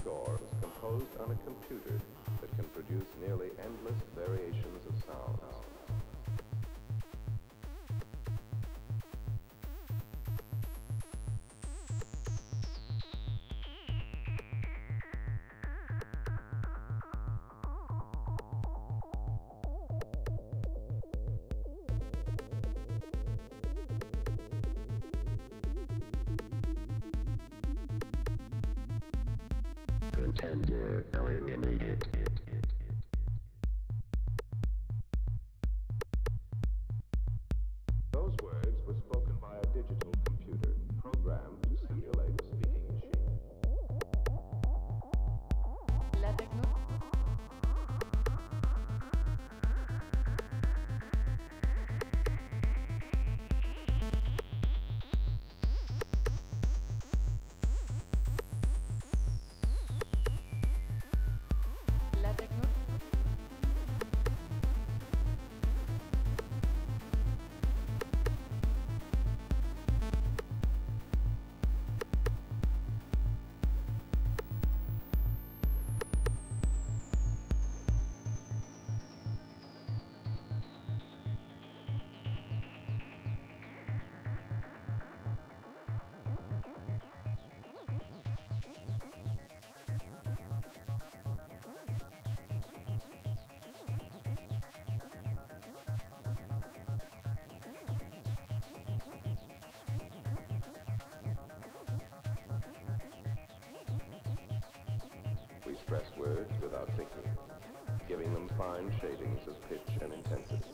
score composed on a computer that can produce nearly Contender eliminated. Without thinking, giving them fine shadings of pitch and intensity.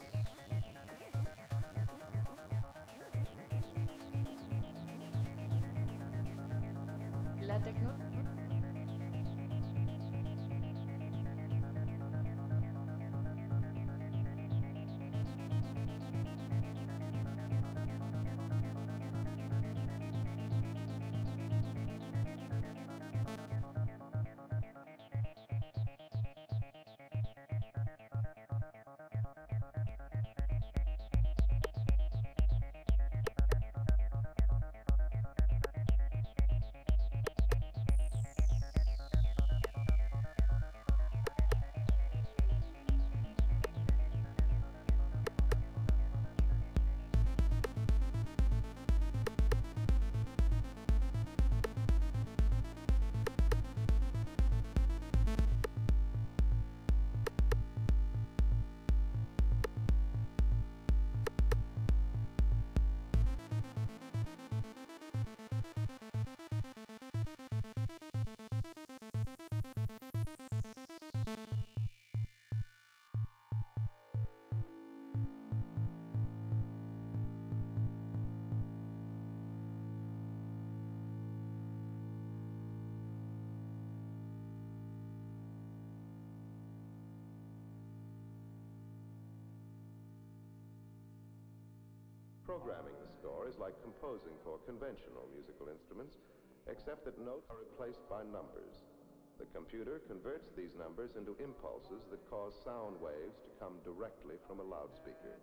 Programming the score is like composing for conventional musical instruments, except that notes are replaced by numbers. The computer converts these numbers into impulses that cause sound waves to come directly from a loudspeaker.